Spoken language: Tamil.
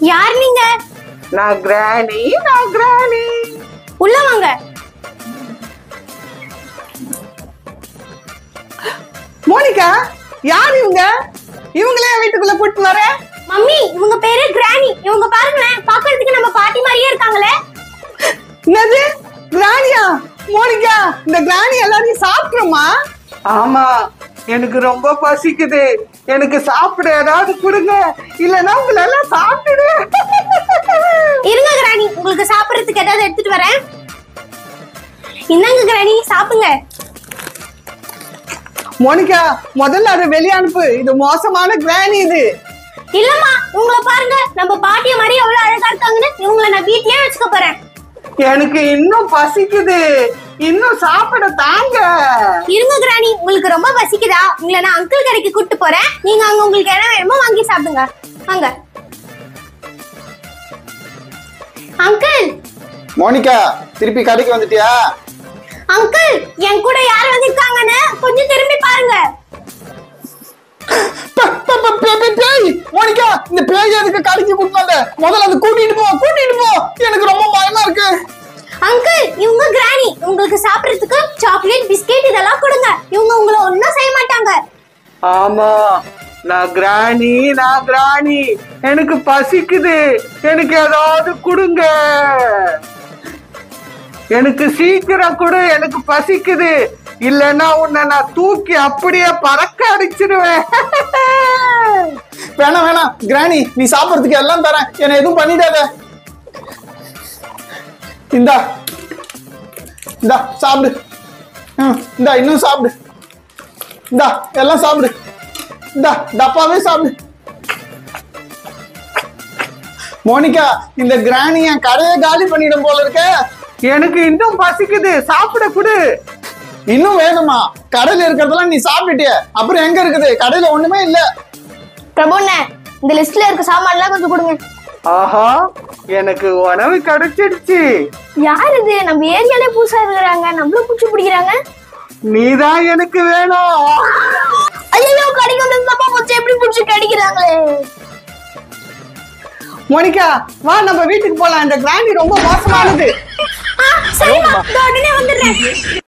யார் நீங்க? நான் கிராணி நான் கிராணி உள்ள வாங்க. மோனிகா யார் இவங்க? இவங்களே வீட்டுக்குள்ள கூட்டு வர. மம்மி இவங்க பேரு கிராணி இவங்க பாருங்களேன் பாக்குறதுக்கு நம்ம பாட்டி மாதிரியே இருக்காங்களே. என்னது? கிராணியா மோனிகா இந்த கிராணி எல்லாரையும் சாப்பிட்றோமா? ஆமா. எனக்கு ரொம்ப பசிக்குது. எனக்கு சாப்பிட ஏதாவது கொடுங்க. இல்லைன்னா உங்களை எல்லாம் சாப்பிட்டுடு இருங்க கிராணி உங்களுக்கு சாப்பிடறதுக்கு ஏதாவது எடுத்துட்டு வரேன். இந்தாங்க கிராணி சாப்பிடுங்க. மோனிகா முதல்ல அதை வெளியே அனுப்பு. இது மோசமான கிராணி இது. இல்லம்மா உங்களை பாருங்க. நம்ம பாட்டிய மாதிரி எவ்வளவு அழகா இருக்காங்கன்னு இவங்களை நான் வீட்லயே வச்சுக்க போறேன். எனக்கு இன்னும் பசிக்குது. இன்னும் சாப்பிட தாங்க. இருங்க கிராணி உங்களுக்கு ரொம்ப பசிக்குதா உங்களை நான் அங்கிள் கடைக்கு கூட்டு போறேன். நீங்க அங்க உங்களுக்கு என்ன வேணுமோ வாங்கி சாப்பிடுங்க. வாங்க. அங்கிள் மோனிகா திருப்பி கடைக்கு வந்துட்டியா? அங்கிள் என் கூட யார் வந்திருக்காங்கன்னு கொஞ்சம் திரும்பி பாருங்க. மோனிகா இந்த பேய் எதுக்கு கடைக்கு கூட்டு வந்த? முதல்ல அதை கூட்டிட்டு போ கூட்டிட்டு போ. சாக்லேட் பிஸ்கெட் இதெல்லாம் கொடுங்க. இவங்க உங்களை ஒன்றும் செய்ய மாட்டாங்க. ஆமா நான் கிராணி நான் கிராணி. எனக்கு பசிக்குது. எனக்கு ஏதாவது கொடுங்க. எனக்கு சீக்கிரம் கொடு எனக்கு பசிக்குது. இல்லைன்னா உன்னை நான் தூக்கி அப்படியே பறக்க அடிச்சிடுவேன். வேணாம் வேணாம். கிராணி நீ சாப்பிடறதுக்கு எல்லாம் தரேன். என்னை எதுவும் பண்ணிடாத. இந்தா. இந்தா சாப்பிடு. இந்தா இன்னும் சாப்பிடு. இந்தா எல்லாம் சாப்பிடு. இந்தா டப்பாவே சாப்பிடு. மோனிகா இந்த கிராணி என் கடையை காலி பண்ணிடும் போல இருக்க. எனக்கு இன்னும் பசிக்குது. சாப்பிட கொடு. இன்னும் வேணுமா? கடையில இருக்கிறதெல்லாம் நீ சாப்பிட்டுட்டிய. அப்புறம் எங்க இருக்குது? கடையில ஒண்ணுமே இல்ல. பிரபுண்ண இந்த லிஸ்ட்ல இருக்க சாமான்லாம் கொஞ்சம் கொடுங்க. ஆஹா எனக்கு உணவு கிடைச்சிடுச்சு. யார் இது நம்ம ஏரியாலே புதுசா இருக்கிறாங்க. நம்மளும் பூச்சி பிடிக்கிறாங்க. நீதான் எனக்கு வேணும். ஐயோ கடிக்க தப்பா பூச்சி எப்படி பூச்சி கடிக்கிறாங்களே? மோனிகா வா நம்ம வீட்டுக்கு போலாம். இந்த கிராண்டி ரொம்ப மோசமானது. சரிம்மா. இதோ உடனே வந்துடுறேன்.